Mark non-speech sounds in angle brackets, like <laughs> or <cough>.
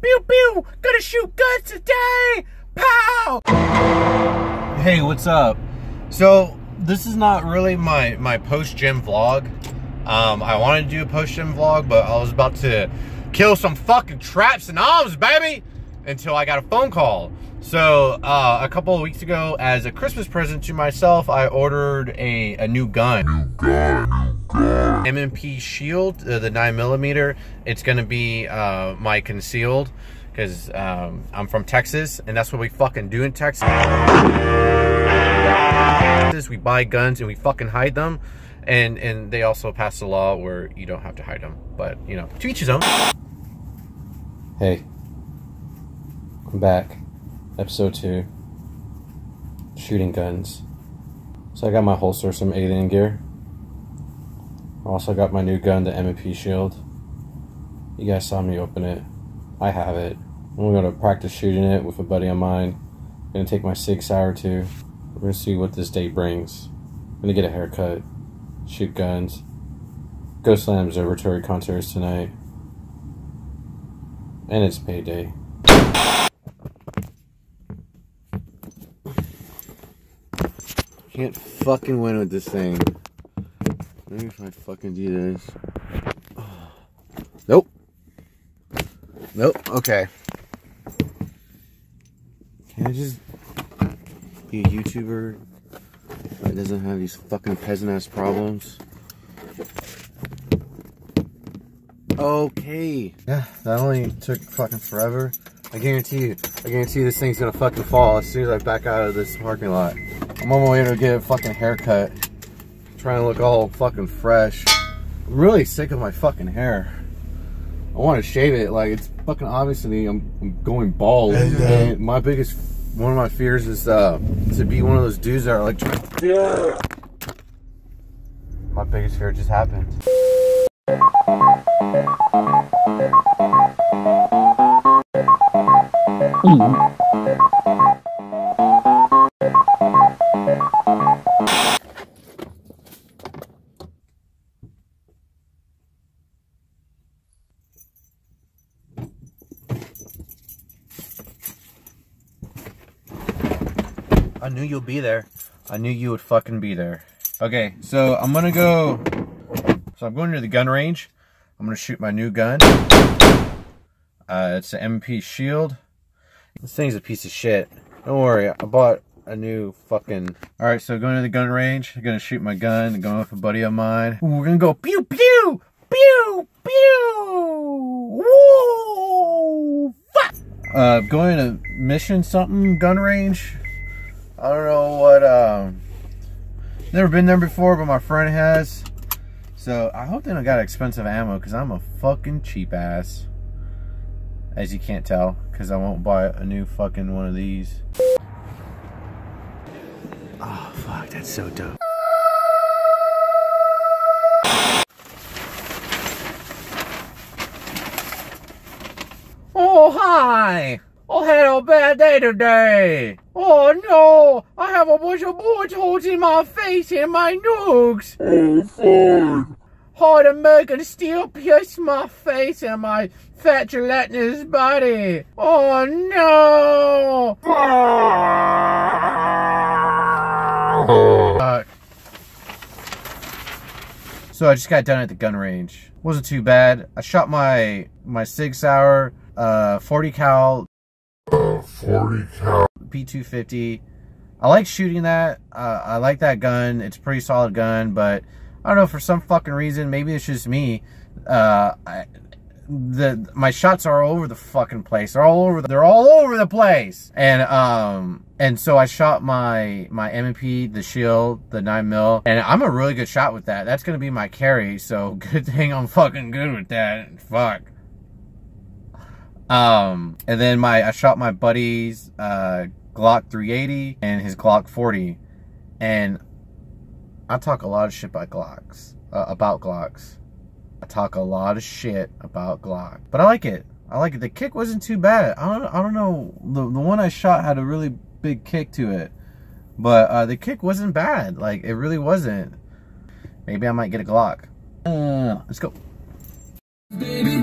Pew pew! Gonna shoot guns today! Pow! Hey, what's up? So this is not really my my post gym vlog. Um, I wanted to do a post gym vlog, but I was about to kill some fucking traps and arms, baby, until I got a phone call. So uh, a couple of weeks ago, as a Christmas present to myself, I ordered a, a new gun. New gun. M&P Shield, uh, the 9mm. It's going to be uh, my concealed because um, I'm from Texas, and that's what we fucking do in Texas. We buy guns and we fucking hide them. And, and they also passed a law where you don't have to hide them. But, you know, to each his own. Hey, I'm back. Episode 2 Shooting Guns. So I got my holster, some alien gear. I also got my new gun, the M&P Shield. You guys saw me open it. I have it. I'm gonna practice shooting it with a buddy of mine. I'm gonna take my Sig Sauer too. We're gonna see what this day brings. I'm gonna get a haircut, shoot guns, Ghostland Observatory concerts tonight. And it's payday. Can't fucking win with this thing. Maybe if I fucking do this. Nope. Nope. Okay. Can I just be a YouTuber that doesn't have these fucking peasant ass problems? Okay. Yeah, that only took fucking forever. I guarantee you, I guarantee you this thing's gonna fucking fall as soon as I back out of this parking lot. I'm on my way to get a fucking haircut. Trying to look all fucking fresh. I'm really sick of my fucking hair. I want to shave it. Like, it's fucking obvious to me I'm, I'm going bald. And my biggest, one of my fears is uh, to be one of those dudes that are like, yeah. My biggest fear just happened. I knew you'll be there. I knew you would fucking be there. Okay, so I'm gonna go. So I'm going to the gun range. I'm gonna shoot my new gun. Uh, it's an MP Shield. This thing's a piece of shit. Don't worry, I bought a new fucking. All right, so going to the gun range. I'm gonna shoot my gun. Going with a buddy of mine. Ooh, we're gonna go pew pew pew pew. Woo! Fuck. Uh, going to mission something gun range. I don't know what, um, never been there before, but my friend has. So I hope they don't got expensive ammo because I'm a fucking cheap ass. As you can't tell, because I won't buy a new fucking one of these. Oh, fuck, that's so dope. Oh, hi! I had a bad day today. Oh no, I have a bunch of bullet holes in my face and my nose. Oh, fine. Hard American steel pierced my face and my fat gelatinous body. Oh no. <laughs> Uh, so I just got done at the gun range. Wasn't too bad. I shot my my Sig Sauer uh, 40 cal 40 cal. P250. I like shooting that. Uh, I like that gun. It's a pretty solid gun, but I don't know for some fucking reason. Maybe it's just me. Uh, I, the my shots are all over the fucking place. They're all over. The, they're all over the place. And um and so I shot my my M&P, the Shield, the nine mil, and I'm a really good shot with that. That's gonna be my carry. So <laughs> good thing I'm fucking good with that. Fuck. Um, and then my I shot my buddy's uh, Glock 380 and his Glock 40, and I talk a lot of shit about Glocks, uh, about Glocks. I talk a lot of shit about Glock, but I like it. I like it. The kick wasn't too bad. I don't. I don't know. The the one I shot had a really big kick to it, but uh, the kick wasn't bad. Like it really wasn't. Maybe I might get a Glock. Uh, let's go. Baby,